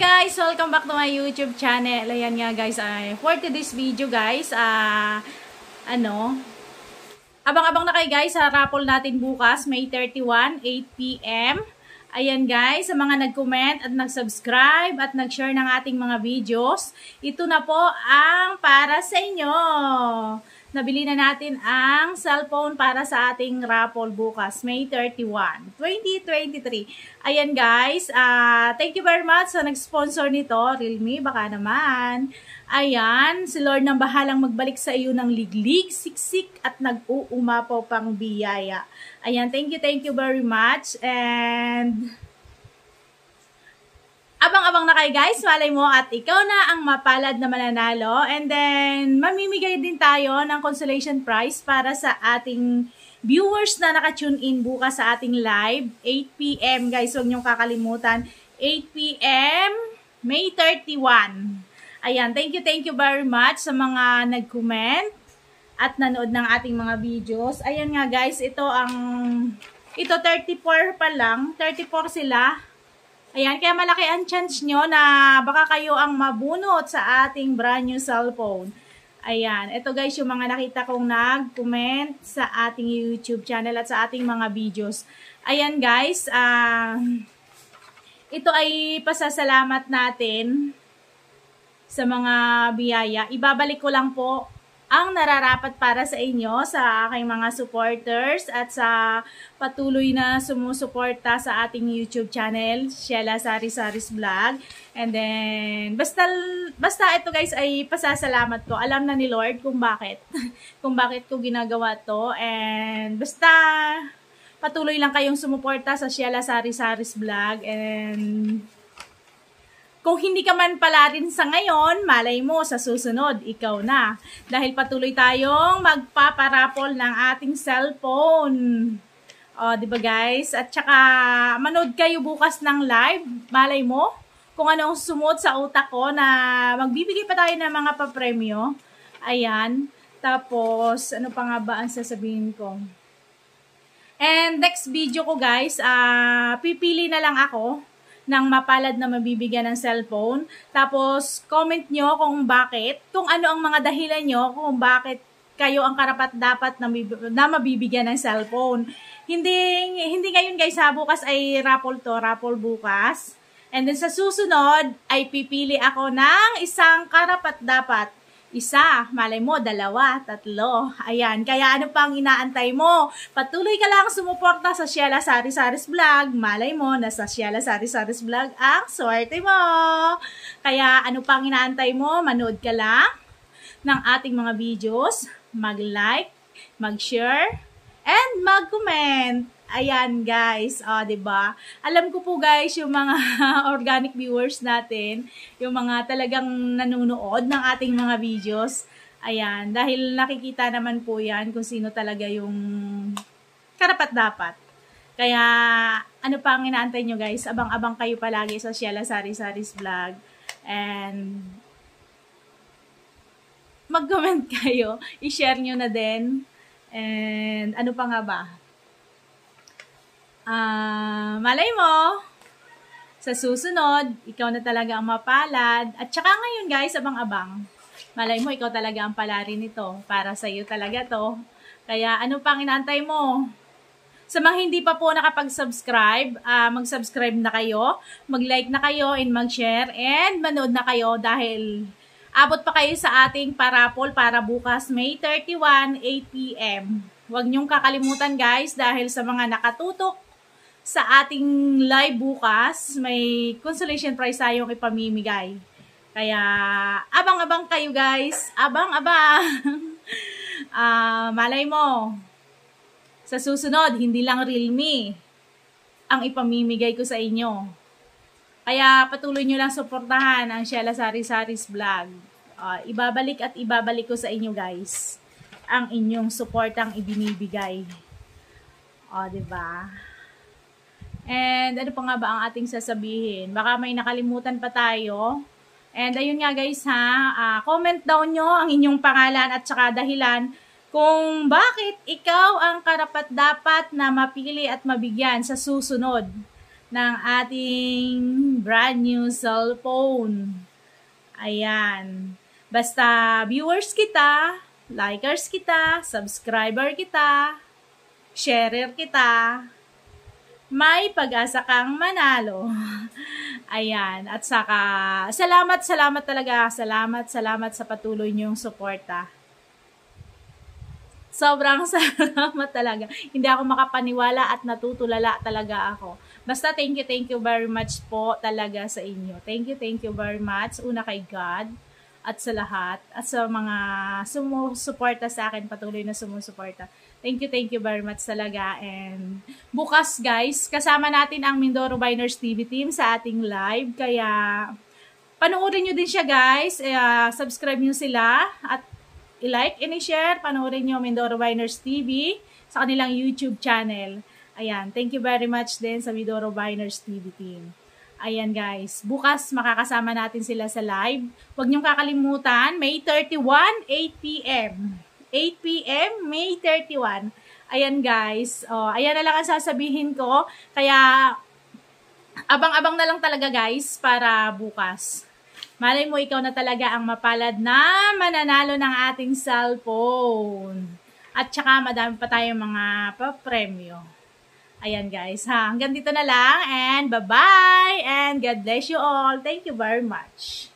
guys! Welcome back to my YouTube channel. Ayan nga guys, ay, for today's video guys, ah, ano, abang-abang na kayo guys sa raffle natin bukas, May 31, 8pm. Ayan guys, sa mga nag-comment at nag-subscribe at nag-share ng ating mga videos, ito na po ang para sa inyo nabili na natin ang cellphone para sa ating raffle bukas, May 31, 2023. Ayan guys, uh, thank you very much sa nag-sponsor nito, Realme, baka naman. Ayan, si Lord nang bahalang magbalik sa iyo ng liglig, siksik at nag-uumapaw pang biyaya. Ayan, thank you, thank you very much. And abang-abang na kayo guys, malay mo at ikaw na ang mapalad na mananalo. And then, mamimigay din tayo ng consolation prize para sa ating viewers na naka-tune in bukas sa ating live. 8pm guys, huwag niyong kakalimutan. 8pm, May 31. Ayan, thank you, thank you very much sa mga nag-comment at nanood ng ating mga videos. Ayan nga guys, ito ang, ito 34 pa lang, 34 sila Ayan, kaya malaki ang chance nyo na baka kayo ang mabunot sa ating brand new cellphone. Ayan, ito guys yung mga nakita kong nag-comment sa ating YouTube channel at sa ating mga videos. Ayan guys, uh, ito ay pasasalamat natin sa mga biyaya. Ibabalik ko lang po ang nararapat para sa inyo, sa aking mga supporters at sa patuloy na sumusuporta sa ating YouTube channel, Sheila Sari Saris Vlog. And then, basta, basta ito guys ay pasasalamat ko. Alam na ni Lord kung bakit. kung bakit ko ginagawa to. And basta patuloy lang kayong sumuporta sa Sheila Sari Saris Vlog. And kung hindi ka man pala rin sa ngayon, malay mo sa susunod, ikaw na. Dahil patuloy tayong magpaparapol ng ating cellphone. O, di ba guys? At saka, manood kayo bukas ng live. Malay mo, kung ano ang sumot sa utak ko na magbibigay pa tayo ng mga papremyo. Ayan. Tapos, ano pa nga ba ang sasabihin ko? And next video ko guys, uh, pipili na lang ako ng mapalad na mabibigyan ng cellphone. Tapos, comment nyo kung bakit, kung ano ang mga dahilan nyo, kung bakit kayo ang karapat dapat na, na mabibigyan ng cellphone. Hindi, hindi ngayon guys ha, bukas ay raffle to, raffle bukas. And then sa susunod, ay pipili ako ng isang karapat dapat isa, malay mo, dalawa, tatlo. Ayan, kaya ano pang inaantay mo? Patuloy ka lang sumuporta sa Sheila Sari Saris Vlog. Malay mo, nasa Sheila Sari Saris Vlog ang swerte mo. Kaya ano pang inaantay mo? Manood ka lang ng ating mga videos, mag-like, mag-share, and mag-comment. Ayan guys, oh, 'di ba? Alam ko po guys, yung mga organic viewers natin, yung mga talagang nanonood ng ating mga videos. Ayan, dahil nakikita naman po 'yan kung sino talaga yung karapat dapat. Kaya ano pa ang inaantay nyo guys? Abang-abang kayo palagi sa Sheila Sari Saris Vlog. And mag-comment kayo, i-share nyo na din. And ano pa nga ba? Uh, malay mo, sa susunod, ikaw na talaga ang mapalad. At saka ngayon guys, abang-abang. Malay mo, ikaw talaga ang palarin nito. Para sa iyo talaga to. Kaya ano pang inaantay mo? Sa mga hindi pa po nakapag-subscribe, uh, mag-subscribe na kayo, mag-like na kayo, and mag-share, and manood na kayo dahil abot pa kayo sa ating parapol para bukas May 31, 8pm. Huwag niyong kakalimutan guys dahil sa mga nakatutok sa ating live bukas, may consolation prize tayong ipamimigay. Kaya, abang-abang kayo guys. Abang-abang. uh, malay mo, sa susunod, hindi lang Realme ang ipamimigay ko sa inyo. Kaya patuloy nyo lang suportahan ang Sheila Sari Saris Vlog. Uh, ibabalik at ibabalik ko sa inyo guys ang inyong suportang ibinibigay. O, oh, 'di ba? And ano pa nga ba ang ating sasabihin? Baka may nakalimutan pa tayo. And ayun nga guys ha, uh, comment down nyo ang inyong pangalan at saka dahilan kung bakit ikaw ang karapat dapat na mapili at mabigyan sa susunod. ng ating brand new cellphone. Ayan. Basta viewers kita, likers kita, subscriber kita, sharer kita, may pag-asa kang manalo. Ayan. At saka, salamat, salamat talaga. Salamat, salamat sa patuloy niyong suporta. Sobrang salamat talaga. Hindi ako makapaniwala at natutulala talaga ako. Basta thank you, thank you very much po talaga sa inyo. Thank you, thank you very much. Una kay God at sa lahat at sa mga sumusuporta sa akin, patuloy na sumusuporta. Thank you, thank you very much talaga. And bukas guys, kasama natin ang Mindoro Biners TV team sa ating live. Kaya panoorin nyo din siya guys. Uh, subscribe nyo sila at i-like and i-share. Panoorin nyo Mindoro Biners TV sa kanilang YouTube channel. Ayan, thank you very much din sa Mindoro Biners TV team. Ayan guys, bukas makakasama natin sila sa live. Huwag niyong kakalimutan, May 31, 8pm. 8pm, May 31. Ayan guys, oh, ayan na lang ang sasabihin ko. Kaya, abang-abang na lang talaga guys para bukas. Malay mo, ikaw na talaga ang mapalad na mananalo ng ating cellphone. At saka madami pa tayong mga pa-premyo. Ayan guys, ha. Hanggang dito na lang and bye-bye and God bless you all. Thank you very much.